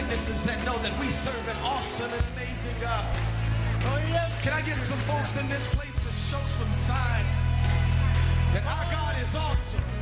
witnesses that know that we serve an awesome and amazing God. Oh, yes. Can I get some folks in this place to show some sign that our God is awesome?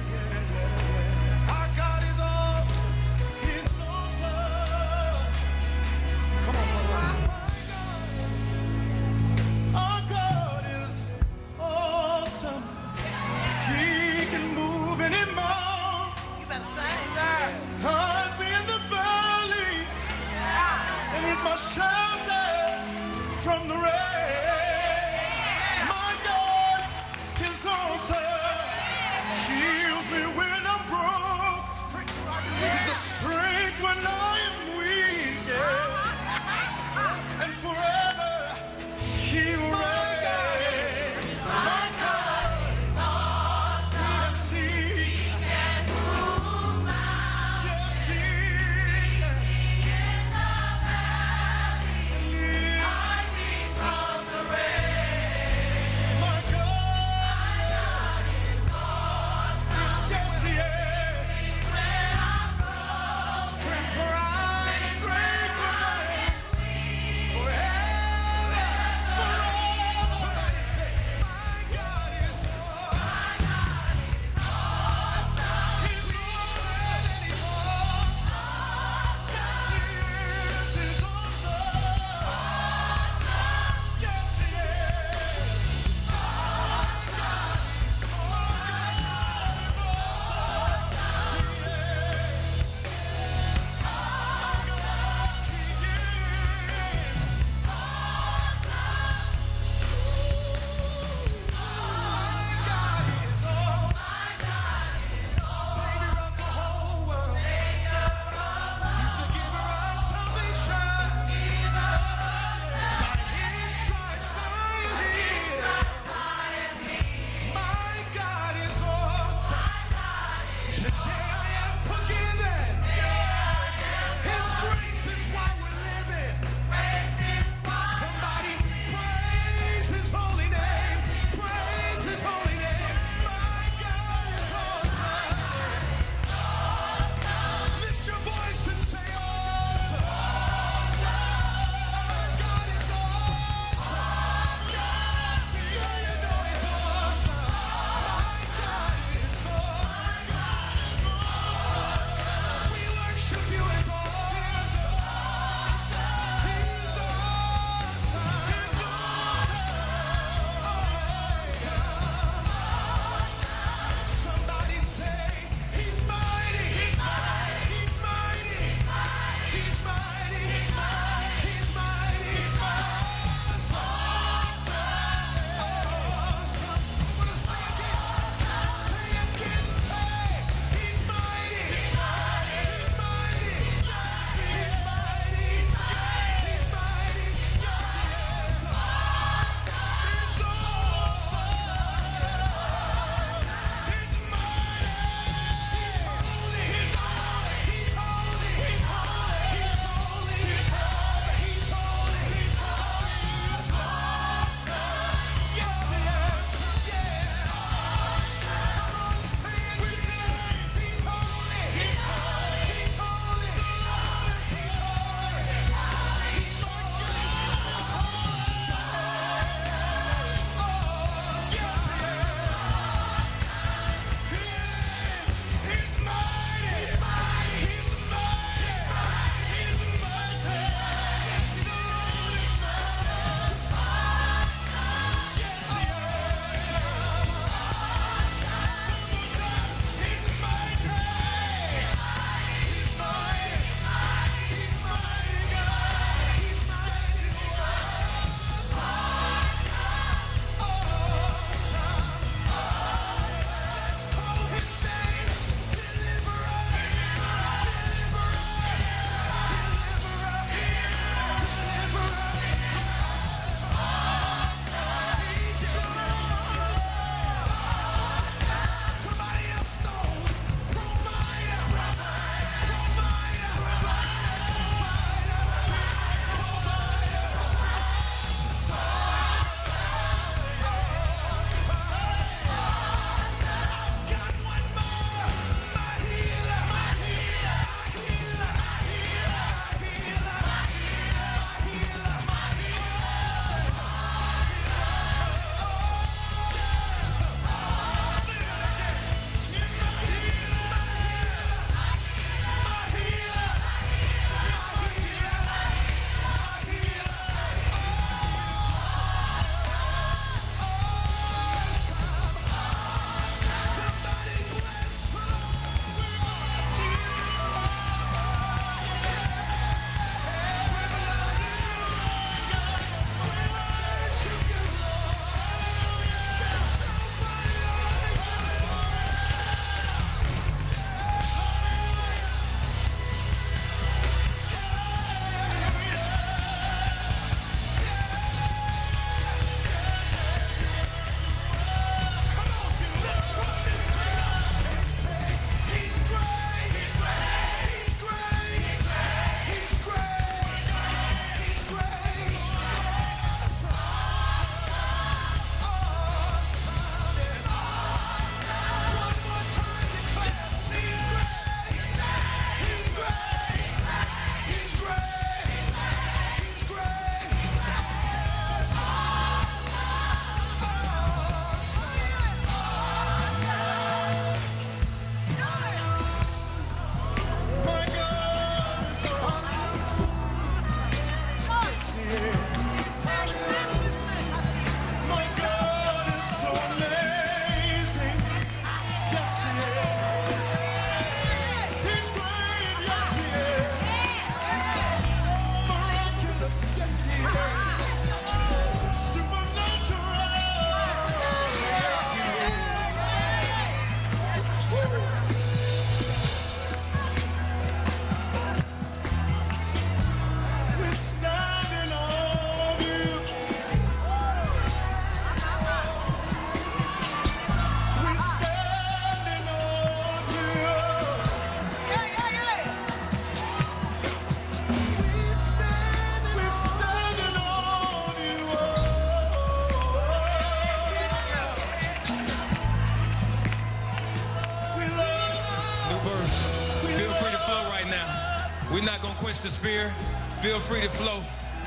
We're not going to quench the spirit. Feel free to flow.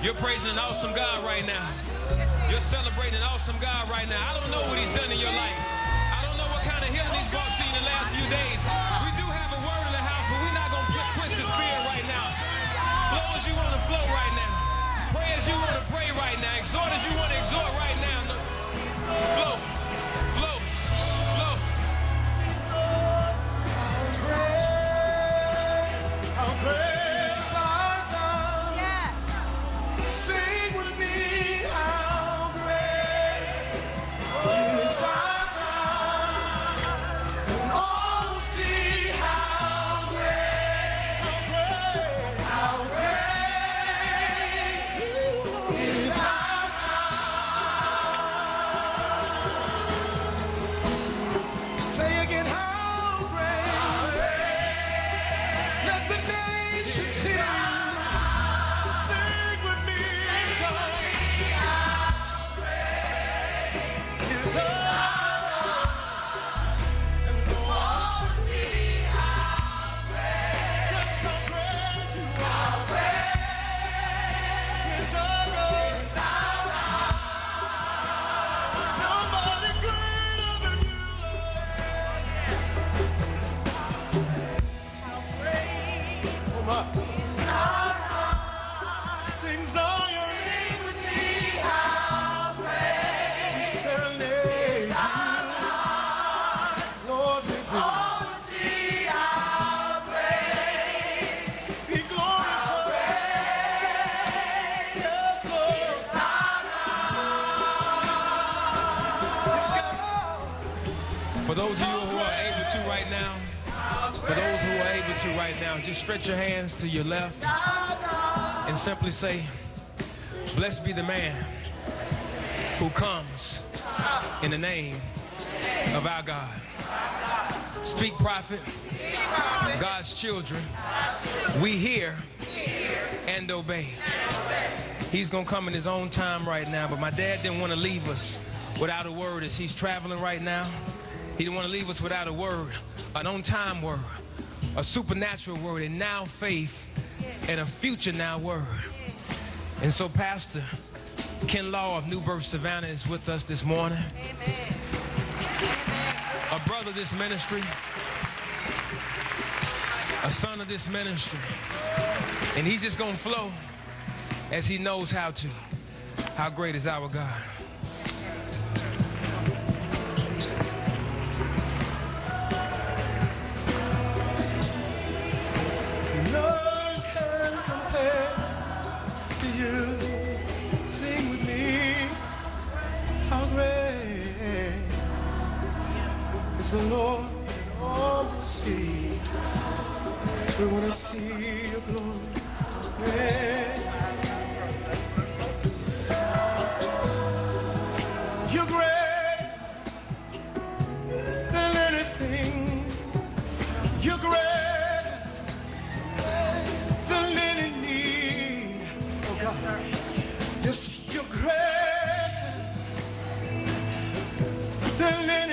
You're praising an awesome God right now. You're celebrating an awesome God right now. I don't know what he's done in your life. I don't know what kind of healing he's brought to you in the last few days. We do have a word in the house, but we're not going to quench the spirit right now. Flow as you want to flow right now. Just stretch your hands to your left and simply say, Blessed be the man who comes in the name of our God. Speak, prophet. God's children, we hear and obey. He's going to come in his own time right now, but my dad didn't want to leave us without a word as he's traveling right now. He didn't want to leave us without a word, an on time word, a supernatural word, and now faith, and a future now word. And so, Pastor Ken Law of New Birth Savannah is with us this morning. A brother of this ministry, a son of this ministry. And he's just going to flow as he knows how to. How great is our God? The Lord, and all see. We want to see your glory. You're great than anything. You're great than any need. Oh God. Yes, you're greater than any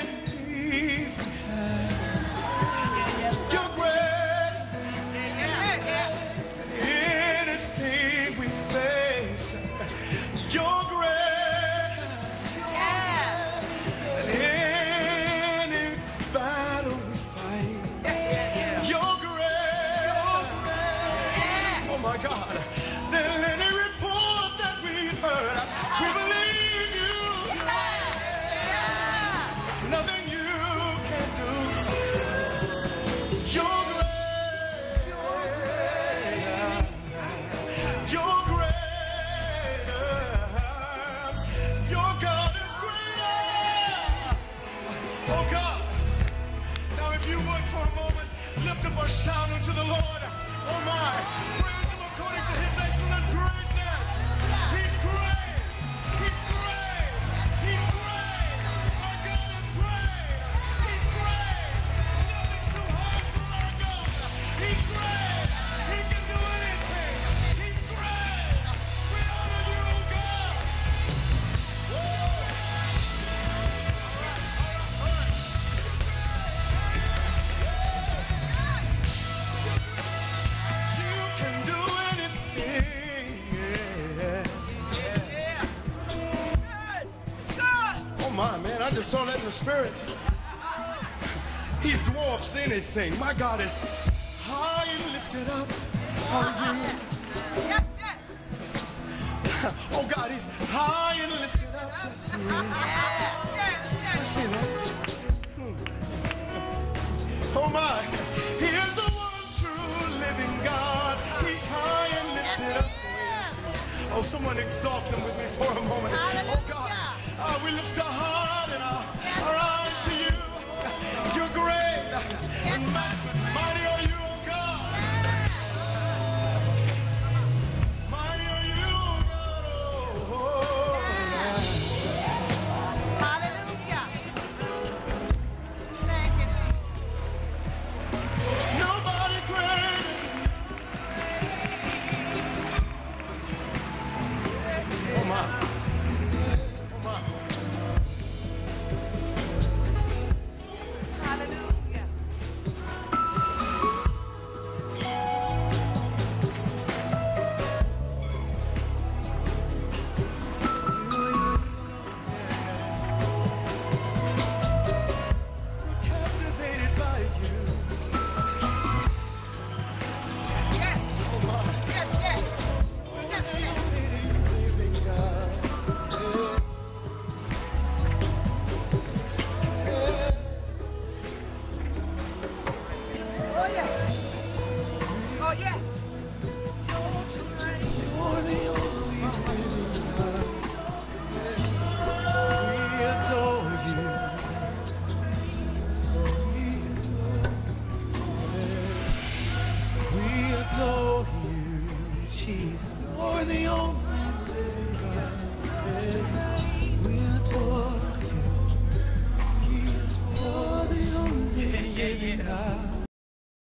my God. Than any report that we've heard. We believe you. There's nothing you can do. You're great. You're great. Your God is greater. Oh God. Now, if you would for a moment, lift up a shout unto the Lord. Oh my. According to his excellent greatness. I just saw that in the spirit. He dwarfs anything. My God is high and lifted up. Are you? Yes, yes. Oh God, he's high and lifted up. Yes, he is. I see that. Hmm. Oh my, he is the one true living God. He's high and lifted up. Oh, someone exalt him with me for a moment. Oh God, uh, we lift our heart